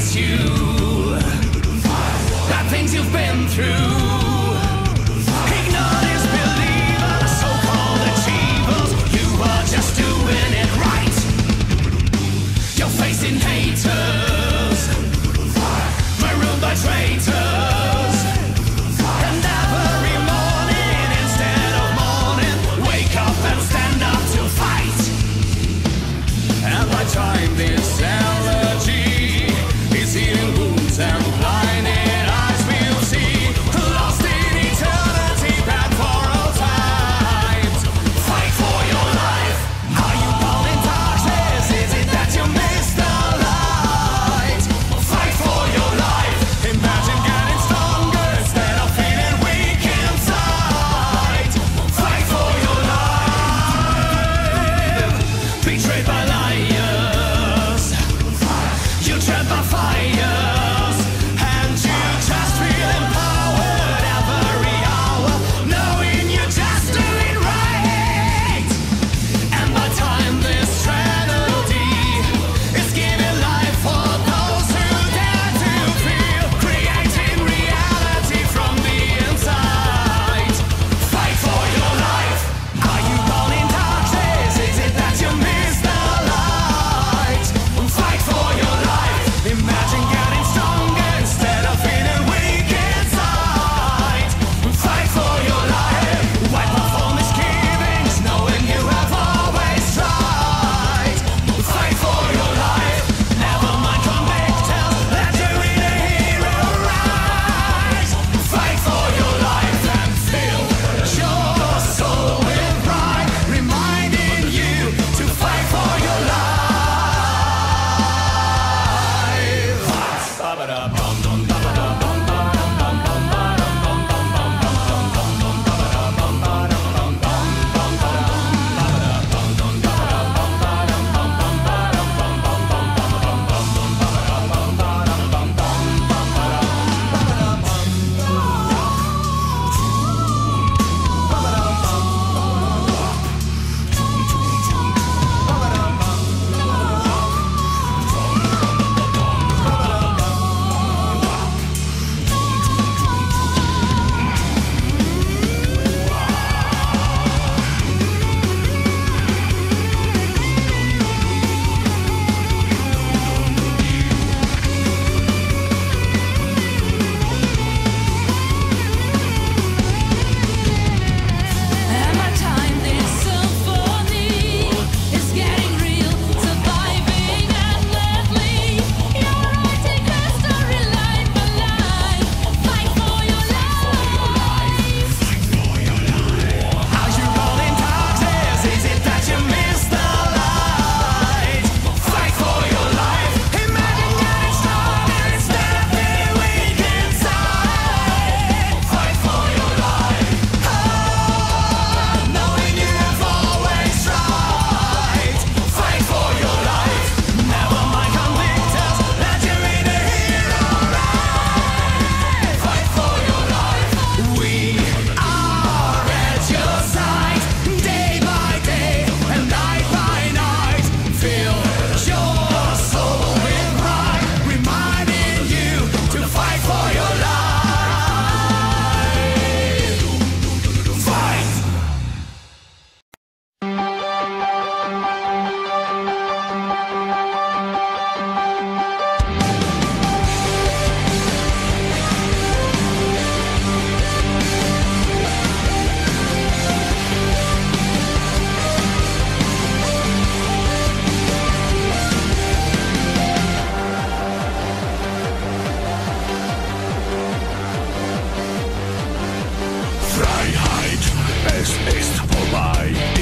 against you. The things you've been through. Es ist vorbei.